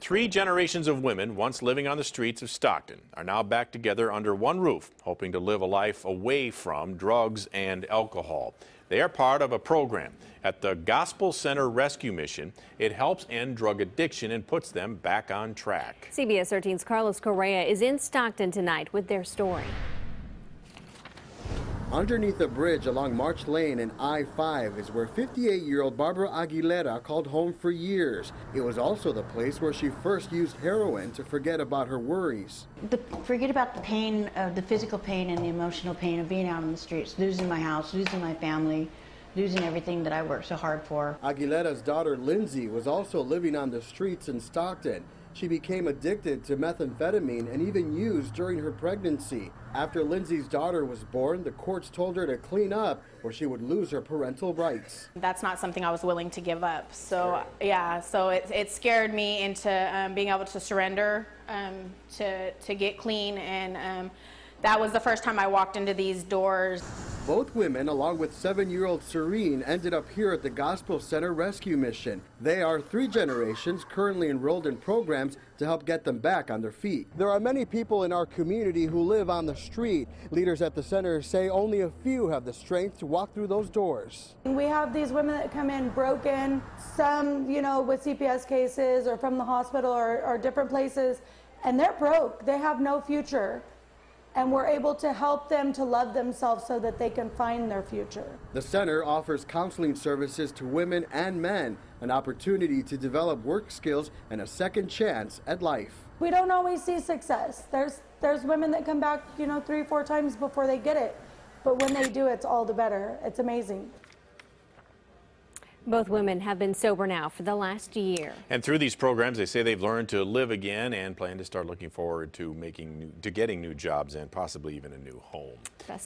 Three generations of women once living on the streets of Stockton are now back together under one roof, hoping to live a life away from drugs and alcohol. They are part of a program at the Gospel Center Rescue Mission. It helps end drug addiction and puts them back on track. CBS 13's Carlos Correa is in Stockton tonight with their story. Underneath a bridge along March Lane and I-5 is where 58-year-old Barbara Aguilera called home for years. It was also the place where she first used heroin to forget about her worries. The, forget about the pain, uh, the physical pain and the emotional pain of being out on the streets, losing my house, losing my family, losing everything that I worked so hard for. Aguilera's daughter Lindsay was also living on the streets in Stockton. She became addicted to methamphetamine and even used during her pregnancy. After Lindsay's daughter was born, the courts told her to clean up or she would lose her parental rights. That's not something I was willing to give up. So, yeah, so it, it scared me into um, being able to surrender, um, to, to get clean, and um, that was the first time I walked into these doors. Both women, along with seven-year-old Serene, ended up here at the Gospel Center Rescue Mission. They are three generations currently enrolled in programs to help get them back on their feet. There are many people in our community who live on the street. Leaders at the center say only a few have the strength to walk through those doors. We have these women that come in broken, some, you know, with CPS cases or from the hospital or, or different places, and they're broke. They have no future and we're able to help them to love themselves so that they can find their future. The center offers counseling services to women and men, an opportunity to develop work skills and a second chance at life. We don't always see success. There's there's women that come back, you know, 3 4 times before they get it. But when they do, it's all the better. It's amazing. Both women have been sober now for the last year. And through these programs, they say they've learned to live again and plan to start looking forward to making new, to getting new jobs and possibly even a new home. Best